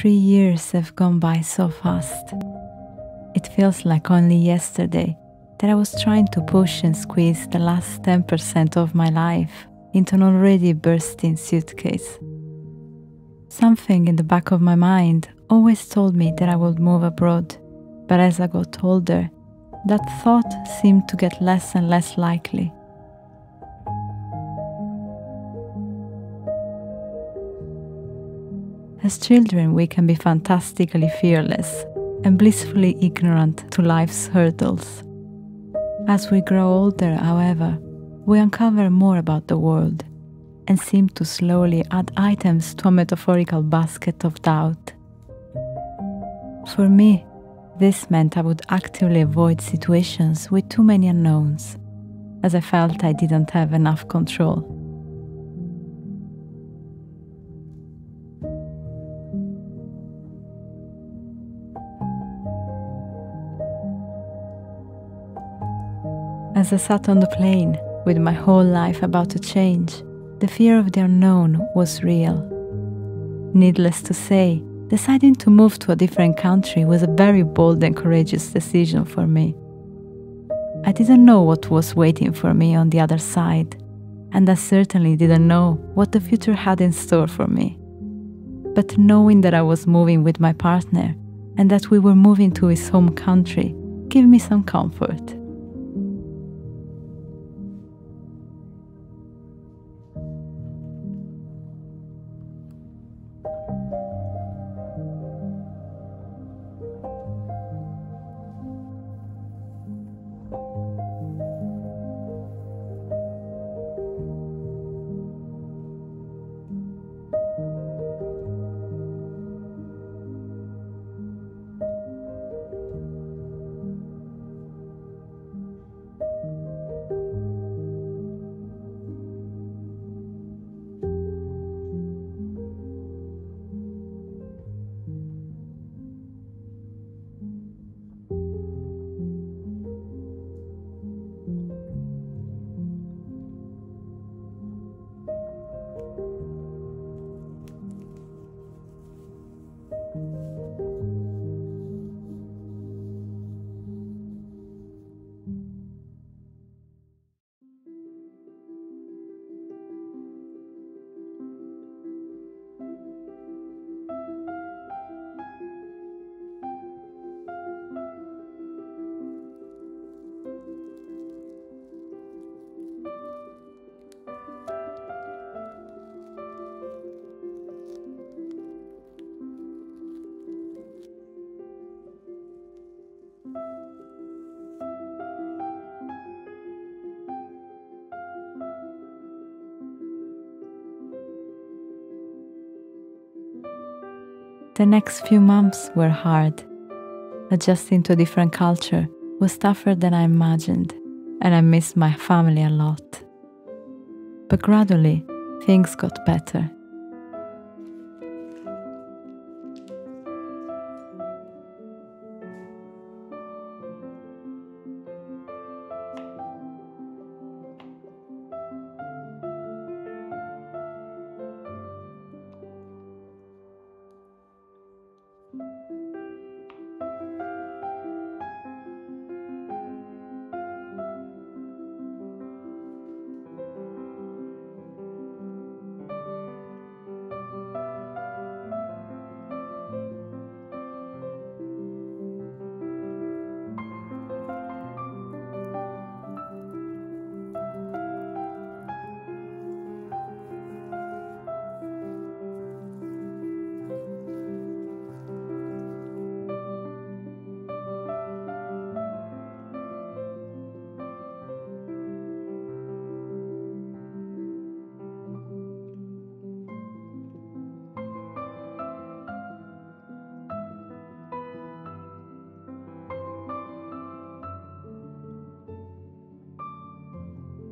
Three years have gone by so fast. It feels like only yesterday that I was trying to push and squeeze the last 10% of my life into an already bursting suitcase. Something in the back of my mind always told me that I would move abroad, but as I got older, that thought seemed to get less and less likely. As children, we can be fantastically fearless and blissfully ignorant to life's hurdles. As we grow older, however, we uncover more about the world and seem to slowly add items to a metaphorical basket of doubt. For me, this meant I would actively avoid situations with too many unknowns, as I felt I didn't have enough control. As I sat on the plane, with my whole life about to change, the fear of the unknown was real. Needless to say, deciding to move to a different country was a very bold and courageous decision for me. I didn't know what was waiting for me on the other side, and I certainly didn't know what the future had in store for me. But knowing that I was moving with my partner and that we were moving to his home country gave me some comfort. The next few months were hard. Adjusting to a different culture was tougher than I imagined, and I missed my family a lot. But gradually, things got better.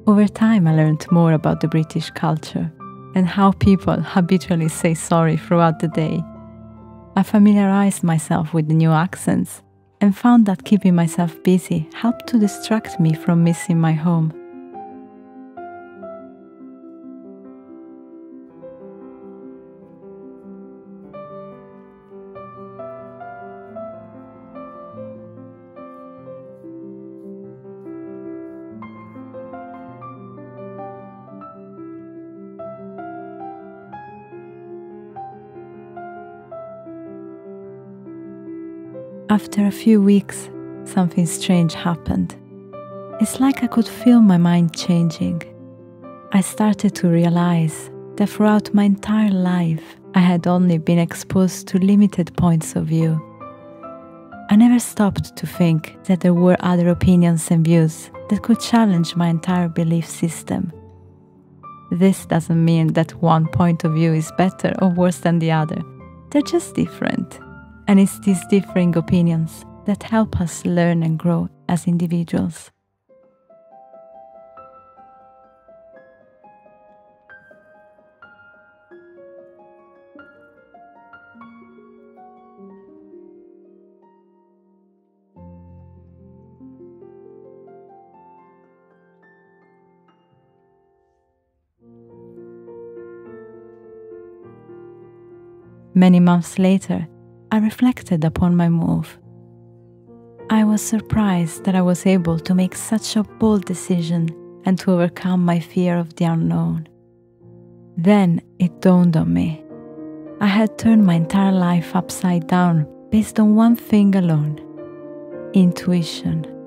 Over time, I learned more about the British culture and how people habitually say sorry throughout the day. I familiarized myself with the new accents and found that keeping myself busy helped to distract me from missing my home. After a few weeks, something strange happened. It's like I could feel my mind changing. I started to realize that throughout my entire life, I had only been exposed to limited points of view. I never stopped to think that there were other opinions and views that could challenge my entire belief system. This doesn't mean that one point of view is better or worse than the other. They're just different. And it's these differing opinions that help us learn and grow as individuals. Many months later, I reflected upon my move. I was surprised that I was able to make such a bold decision and to overcome my fear of the unknown. Then it dawned on me. I had turned my entire life upside down based on one thing alone intuition.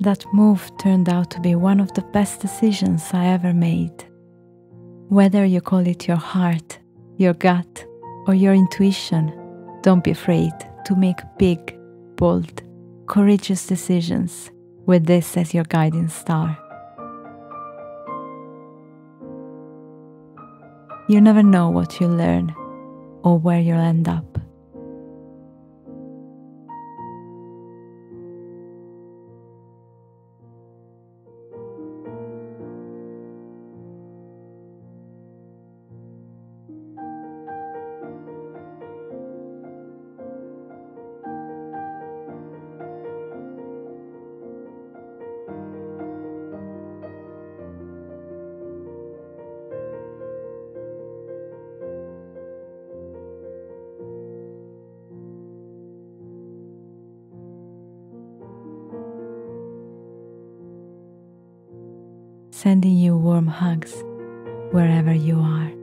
That move turned out to be one of the best decisions I ever made. Whether you call it your heart, your gut, or your intuition, don't be afraid to make big, bold, courageous decisions with this as your guiding star. You never know what you'll learn or where you'll end up. Sending you warm hugs wherever you are.